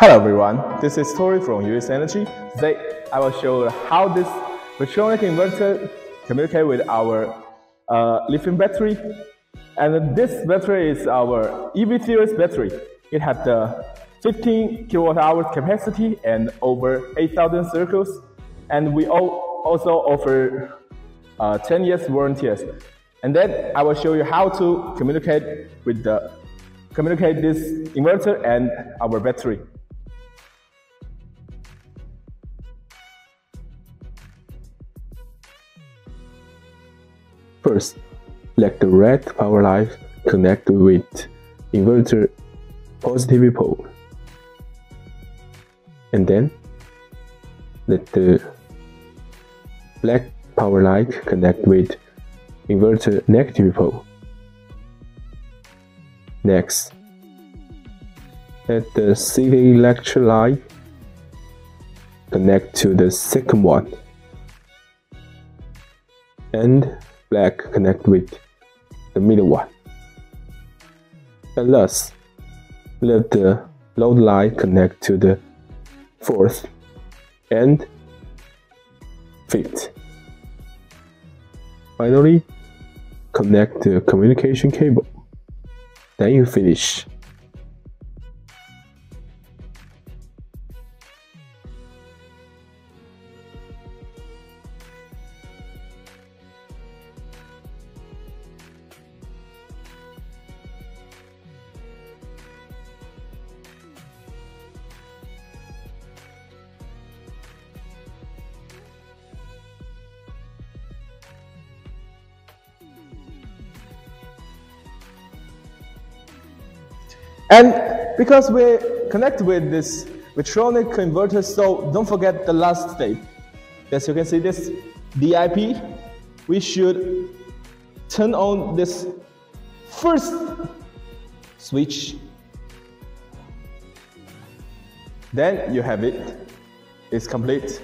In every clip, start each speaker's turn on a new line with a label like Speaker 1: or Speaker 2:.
Speaker 1: Hello everyone, this is Tori from Suness Energy. Today I will show how this Voltronic inverter communicate with our uh, lithium battery. And this battery is our EV series battery. It has the 15 kilowatt hours capacity and over 8,000 circles. And we also offer uh, 10 years warranties. And then I will show you how to communicate with the communicate this inverter and our battery.
Speaker 2: First, let the red power line connect with inverter positive pole. And then, let the black power line connect with inverter negative pole. Next, let the city electric line connect to the second one. And black connect with the middle one. And thus, let the load line connect to the fourth and fifth. Finally, connect the communication cable. Then you finish.
Speaker 1: And because we connect with this Voltronic converter, so don't forget the last step. As you can see this DIP, we should turn on this first switch. Then you have it. It's complete.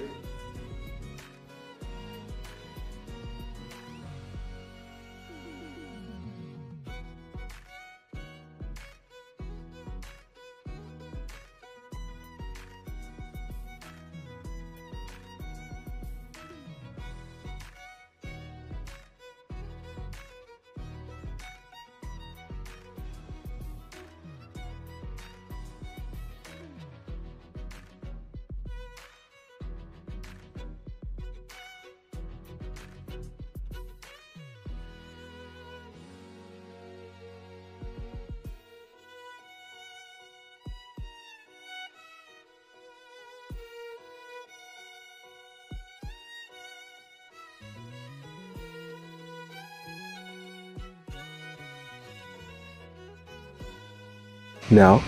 Speaker 1: Now,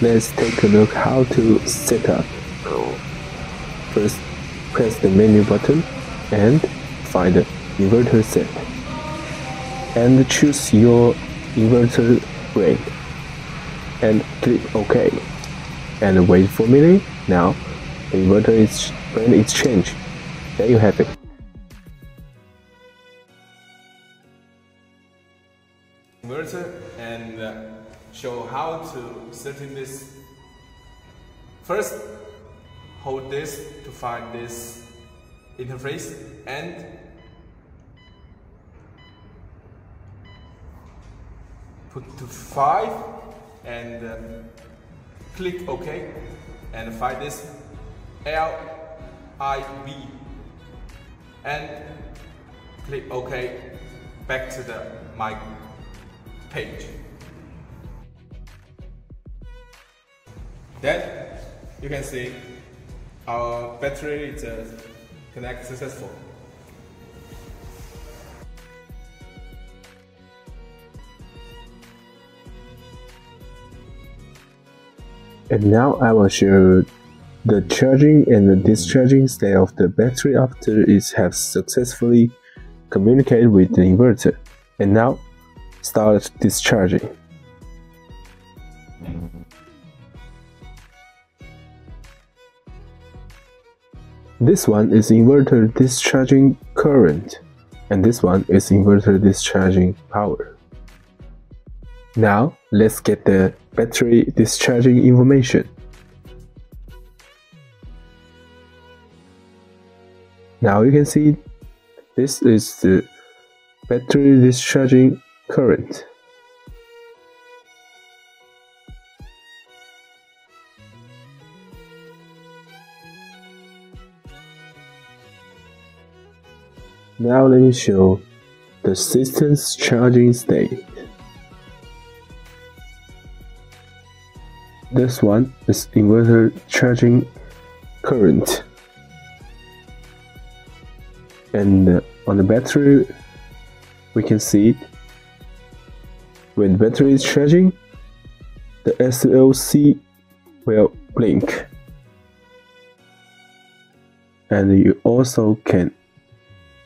Speaker 1: let's take a look how to set up. First, press the menu button and find the inverter set. And choose your inverter brand. And click OK. And wait for a minute. Now, the inverter is brand is changed. There you have it. Inverter and uh, show how to setting this. First, hold this to find this interface and put to 5 and uh, click OK and find this LIB and click OK back to the my page. Then you can see our battery is uh, connect successful. And now I will show the charging and the discharging state of the battery after it has successfully communicated with the inverter. And now start discharging. This one is inverter discharging current, and this one is inverter discharging power.
Speaker 2: Now let's get the battery discharging information. Now you can see this is the battery discharging current. Now let me show the system's charging state. This one is inverter charging current. And on the battery, we can see it. When the battery is charging, the SLC will blink. And you also can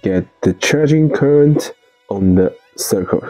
Speaker 2: get the charging current on the circuit.